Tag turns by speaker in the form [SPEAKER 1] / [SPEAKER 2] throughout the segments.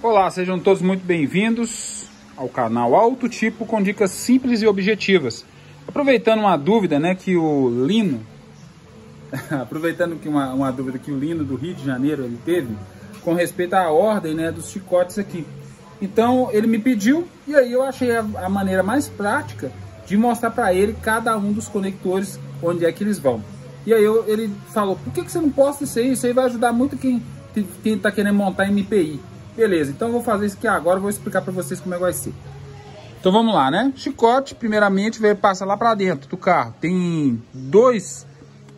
[SPEAKER 1] Olá, sejam todos muito bem-vindos ao canal Alto Tipo com dicas simples e objetivas. Aproveitando uma dúvida, né, que o Lino, aproveitando que uma, uma dúvida que o Lino do Rio de Janeiro ele teve com respeito à ordem, né, dos chicotes aqui. Então ele me pediu e aí eu achei a, a maneira mais prática de mostrar para ele cada um dos conectores onde é que eles vão. E aí eu, ele falou, por que, que você não posta isso aí? Isso aí vai ajudar muito quem está querendo montar MPI. Beleza, então eu vou fazer isso aqui agora, vou explicar para vocês como é que vai ser. Então vamos lá, né? Chicote, primeiramente, vai passar lá para dentro do carro. Tem dois,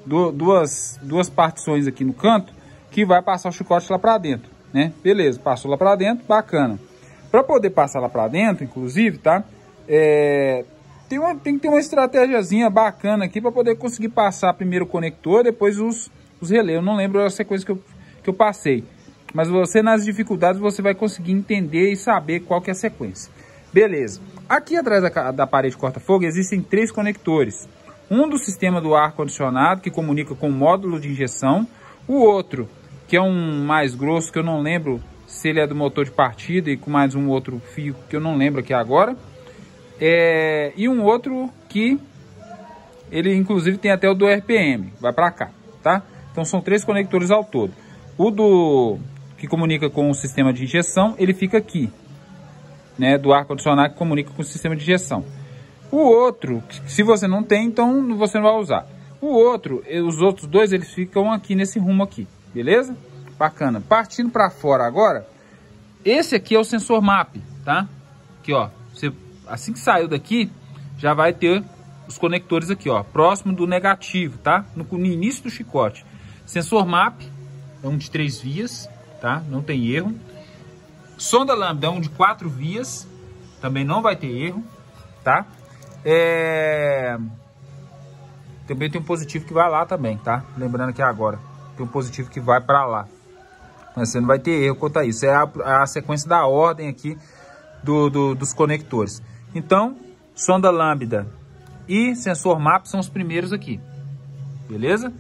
[SPEAKER 1] duas, duas partições aqui no canto que vai passar o chicote lá para dentro, né? Beleza, passou lá para dentro, bacana. Para poder passar lá para dentro, inclusive, tá? É, tem, uma, tem que ter uma estratégiazinha bacana aqui para poder conseguir passar primeiro o conector, depois os, os relés. Eu não lembro a sequência que eu, que eu passei. Mas você, nas dificuldades, você vai conseguir entender e saber qual que é a sequência. Beleza. Aqui atrás da, da parede corta-fogo existem três conectores. Um do sistema do ar-condicionado, que comunica com o módulo de injeção. O outro, que é um mais grosso, que eu não lembro se ele é do motor de partida e com mais um outro fio, que eu não lembro aqui agora. É, e um outro que ele inclusive tem até o do RPM, vai para cá, tá? Então são três conectores ao todo. O do que comunica com o sistema de injeção, ele fica aqui, né, do ar condicionado que comunica com o sistema de injeção. O outro, se você não tem, então você não vai usar. O outro, os outros dois, eles ficam aqui nesse rumo aqui, beleza? Bacana. Partindo para fora agora, esse aqui é o sensor MAP, tá? Aqui, ó, você, assim que saiu daqui, já vai ter os conectores aqui, ó, próximo do negativo, tá? No, no início do chicote. Sensor MAP é um de três vias, tá? Não tem erro. Sonda lambda é um de quatro vias, também não vai ter erro, tá? É... Também tem um positivo que vai lá também, tá? Lembrando que é agora tem um positivo que vai para lá. Mas você não vai ter erro quanto a isso. É a, a sequência da ordem aqui do, do, dos conectores. Então, sonda lambda e sensor MAP são os primeiros aqui. Beleza?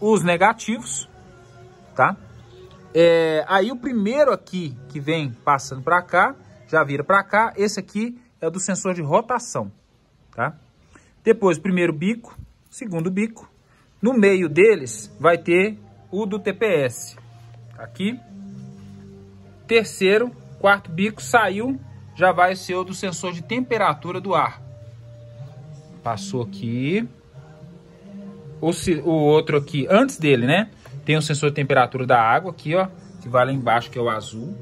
[SPEAKER 1] Os negativos, tá? É, aí o primeiro aqui que vem passando para cá, já vira para cá. Esse aqui é do sensor de rotação, tá? Depois, primeiro bico, segundo bico. No meio deles vai ter o do TPS. Aqui. Terceiro, quarto bico saiu, já vai ser o do sensor de temperatura do ar. Passou aqui. O, o outro aqui, antes dele, né? Tem o sensor de temperatura da água aqui, ó. Que vai lá embaixo, que é o azul.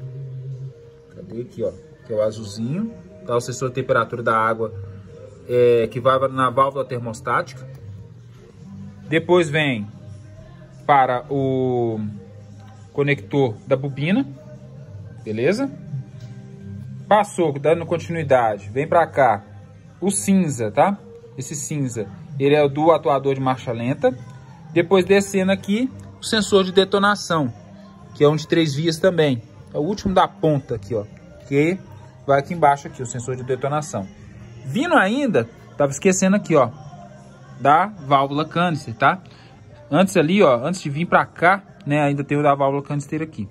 [SPEAKER 1] Cadê aqui, ó? Que é o azulzinho. Tá o sensor de temperatura da água é, que vai na válvula termostática. Depois vem para o conector da bobina. Beleza? Passou, dando continuidade. Vem para cá. O cinza, tá? Esse cinza, ele é do atuador de marcha lenta. Depois descendo aqui, o sensor de detonação, que é um de três vias também. É o último da ponta aqui, ó. Que vai aqui embaixo aqui, o sensor de detonação. Vindo ainda, tava esquecendo aqui, ó, da válvula canister, tá? Antes ali, ó, antes de vir para cá, né, ainda tem o da válvula canister aqui.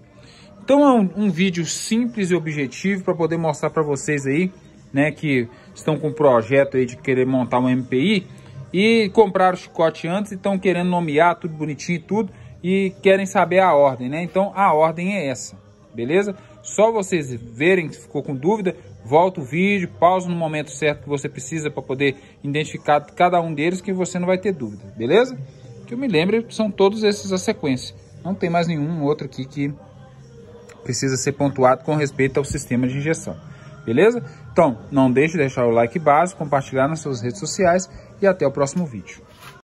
[SPEAKER 1] Então é um, um vídeo simples e objetivo para poder mostrar para vocês aí, né, que estão com um projeto aí de querer montar um MPI e compraram o chicote antes e estão querendo nomear tudo bonitinho e tudo e querem saber a ordem, né? Então a ordem é essa, beleza? Só vocês verem se ficou com dúvida, volta o vídeo, pausa no momento certo que você precisa para poder identificar cada um deles que você não vai ter dúvida, beleza? Que eu me lembre, são todos esses a sequência. Não tem mais nenhum outro aqui que precisa ser pontuado com respeito ao sistema de injeção. Beleza? Então, não deixe de deixar o like básico, compartilhar nas suas redes sociais e até o próximo vídeo.